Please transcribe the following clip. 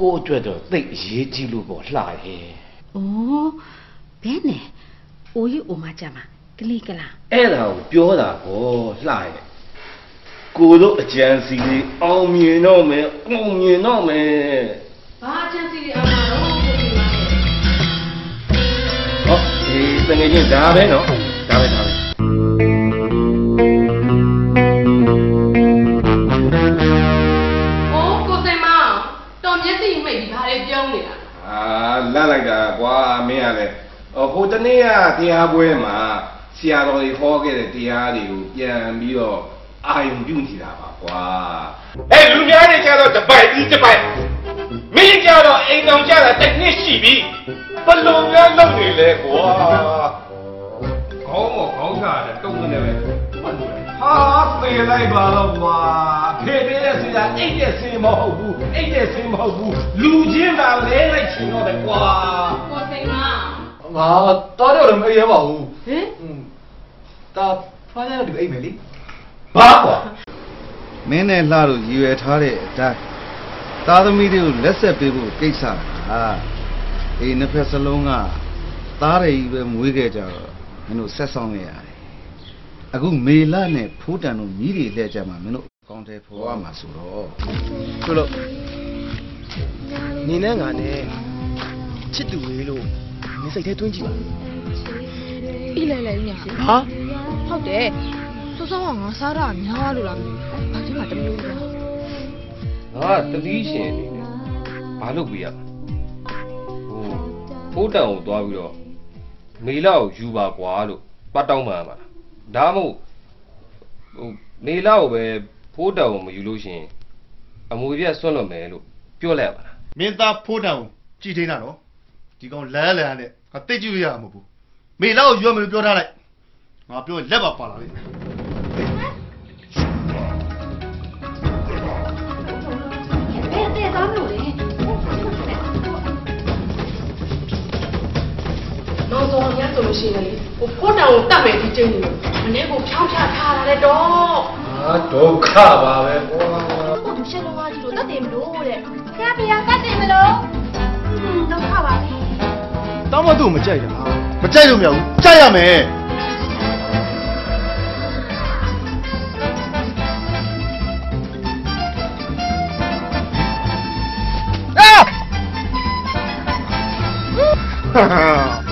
ကိုအတွက်တော့သိပ်အရေးကြီးလို့ပေါ့လှရဲ့။အိုးဘဲနဲ့အိုးရီအိုမကြမှာကလေးကလားအဲ့ဒါကိုပြောတာပေါ့လှရဲ့ကိုတို့အကြံစီလေးအောင်မြင်တော့မယ်အောင်မြင်တော့မယ်ဘာချမ်းစီလေးအောင်မှာတော့ကိုဒီမှာဟောဒီတကယ်ချင်းဒါပဲနော် တော်မျက်စိမိတ်ပြီးဘာတွေပြောနေတာအာလတ်လိုက်တာကွာမင်းကလည်းဟိုဟိုတနေ့ကတရားပွဲမှာဆရာတော်တွေဟောခဲ့တဲ့တရားတွေကိုပြန်ပြီးတော့အာယုံပြုနေတာပါကွာအဲလူများတွေကျတော့တပိုက်ပြီးတပိုက်မင်းကျတော့အိမ်တော်ကျတာတစ်နှစ်ရှိပြီဘလုံးများလုပ်နေလဲကွာခေါင်းမခေါင်းစားတယ်တုံးနေပဲဟာသေလိုက်ပါတော့ကွာဖေဖေရဲ့ စီကအိတ်တဲ့စင်မဟုတ်ဘူးအိတ်တဲ့စင်မဟုတ်ဘူးလူချင်းသာလဲလိုက်ချင်တော့တယ်ကွာ။ကိုစိန်မောင်ငါတော့တော့မအေးရပါဘူးဟင်อืมဒါဖားရတဲ့အိမ်မယ်လေဘာကွာမင်းနဲ့လှတို့ရည်ရွယ်ထားတဲ့အတိုင်းသားသမီးတွေကိုလက်ဆက်ပေးဖို့ကိစ္စဟာအေးနှစ်ဖက်စလုံးကသားရည်ကြီးပဲမွေးခဲ့ကြတော့မင်းတို့ဆက်ဆောင်ရရတယ် အခုမေလနဲ့ဖိုးတန်တို့မြည်တွေလှည့်ကြမှာမင်းတို့ကောင်းတယ်ဖော်ရမှာဆိုတော့ဆိုလို့နေနဲ့ငါနဲ့ချစ်သူလေးလို့နေစိတ်ထဲတွင်းကြည့်ပါအေးလဲလဲညာဟာဟုတ်တယ်စောစောကငါစားတာများလို့လားမသိဘူးဘာဒီမှာတမျိုးလားငါတတိရှင်အနေနဲ့ဘာလုပ်ပြရမလဲဟိုဖိုးတန်ကိုသွားပြီးတော့မေလာကိုယူပါကွာလို့ပတ်တောင်းမှန်ပါလား ဒါမှမဟုတ်ဟိုမေလာကိုပဲဖိုးတန်ကိုမယူလို့ရှရင်အမွေပြတ်ဆွတ်လွတ်မယ်လို့ပြောလိုက်ရပါလားမင်းသားဖိုးတံကိုကြည်ထင်းတာနော်ဒီကောင်လမ်းလမ်းနဲ့ငါတိတ်ကြည့်ရမှာမဟုတ်ဘူးမေလောက်ကိုရွမယ်လို့ပြောထားလိုက်ငါပြောရင်လက်ပါပါလာလိမ့်မယ် က်ဆုံးရဆိုလို့ရှိရင်လေဟိုဖိုးတောင်ကိုတတ်မယ်ဒီကျင်းလို့မနေ့ကဖြောင်းဖြထားတာလေတော့အာဒုက္ခပါပဲကွာကိုသူရှက်လုံးသားကြီးလို့တတ်တယ်မလို့တဲ့ဖះဖះတတ်တယ်မလို့ဟင်းတော့ခပါပြီတောင်းမသူ့ကိုမကြိုက်တာမကြိုက်လို့မရဘူးကြိုက်ရမယ်အာ